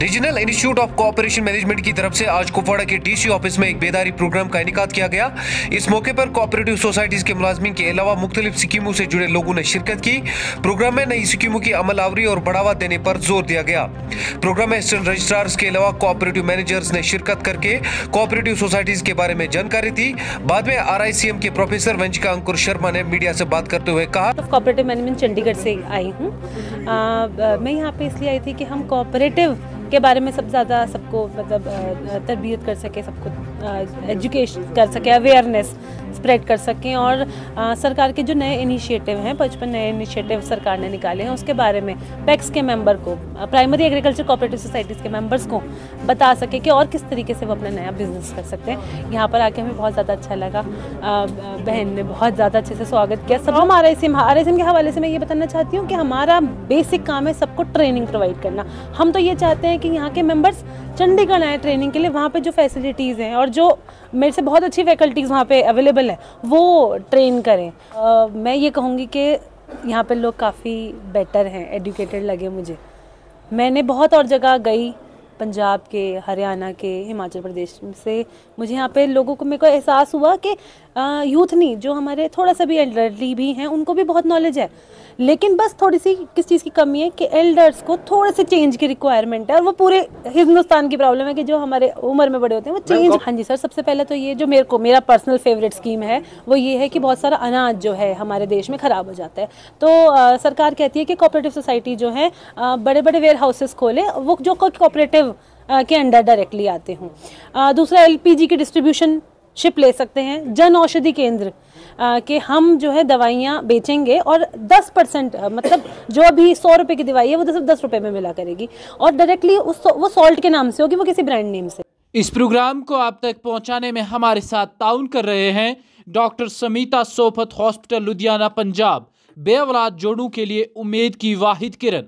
Regional institute of cooperation management की तरफ़ से आज कुपवाड़ा के डीसी ऑफ़िस में एक बेदारी प्रोग्राम का इनका किया गया। इस मौके पर कोऑपरेटिव सोसाइटीज के मुलाजमिन के अलावा मुख्तलिफ़ स्कीमों से जुड़े लोगों ने शिरकत की। प्रोग्राम में नई स्कीमों की अमल आवरी और बढ़ावा देने पर ज़ोर दिया गया। प्रोग्राम में असिस्टेंट रजिस्ट्रार्स के अलावा कोऑपरेटिव मैनेजर्स ने शिरकत करके कोऑपरेटिव सोसाइटीज के बारे में जानकारी दी। बाद में आरआईसीएम के प्रोफेसर वंशिका अंकुर शर्मा ने मीडिया से बात करते हुए कहा कोऑपरेटिव मैनेजमेंट चंडीगढ़ से आई हूँ। मैं यहाँ पे इसलिए आई थी कि हम कोऑपरेटिव के बारे में सब ज़्यादा सबको मतलब तरबियत कर सके सबको एजुकेशन कर सके अवेयरनेस स्प्रेड कर सकें और आ, सरकार के जो नए इनिशिएटिव हैं पचपन नए इनिशिएटिव सरकार ने निकाले हैं उसके बारे में पैक्स के मेंबर को प्राइमरी एग्रीकल्चर कोऑपरेटिव सोसाइटीज़ के मेंबर्स को बता सके कि और किस तरीके से वो अपना नया बिज़नेस कर सकते हैं। यहाँ पर आके हमें बहुत ज़्यादा अच्छा लगा। बहन ने बहुत ज़्यादा अच्छे से स्वागत किया। सब हम आर आई आर के हवाले से मैं ये बताना चाहती हूँ कि हमारा बेसिक काम है सबको ट्रेनिंग प्रोवाइड करना। हम तो ये चाहते हैं कि यहाँ के मेंबर्स चंडीगढ़ आए ट्रेनिंग के लिए वहाँ पे जो फैसिलिटीज़ हैं और जो मेरे से बहुत अच्छी फैकल्टीज़ वहाँ पे अवेलेबल है वो ट्रेन करें। आ, मैं ये कहूँगी कि यहाँ पे लोग काफ़ी बेटर हैं एडुकेटेड लगे मुझे। मैंने बहुत और जगह गई पंजाब के हरियाणा के हिमाचल प्रदेश से। मुझे यहाँ पे लोगों को मेरे को एहसास हुआ कि यूथ नहीं जो हमारे थोड़ा सा भी एल्डरली भी हैं उनको भी बहुत नॉलेज है। लेकिन बस थोड़ी सी किस चीज़ की कमी है कि एल्डर्स को थोड़े से चेंज की रिक्वायरमेंट है और वो पूरे हिंदुस्तान की प्रॉब्लम है कि जो हमारे उम्र में बड़े होते हैं वो चेंज हाँ जी सर सबसे पहले तो ये जो मेरे को मेरा पर्सनल फेवरेट स्कीम है वो ये है कि बहुत सारा अनाज जो है हमारे देश में ख़राब हो जाता है। तो आ, सरकार कहती है कि कोऑपरेटिव सोसाइटी जो है आ, बड़े बड़े वेयर हाउसेस खोले वो जो कोऑपरेटिव के अंडर डायरेक्टली आते हों। दूसरा एलपीजी की डिस्ट्रीब्यूशन शिप ले सकते हैं जन औषधि केंद्र कि हम जो है दवाइयाँ बेचेंगे और 10 परसेंट मतलब जो अभी सौ रुपये की दवाई है वो सिर्फ़ दस रुपये में मिला करेगी। और डायरेक्टली उस वो सॉल्ट के नाम से होगी, वो किसी ब्रांड नेम से। इस प्रोग्राम को आप तक पहुँचाने में हमारे साथ ताउन कर रहे हैं डॉक्टर समीता सोफत हॉस्पिटल, लुधियाना, पंजाब। बेवलाद जोड़ों के लिए उम्मीद की वाहिद किरण।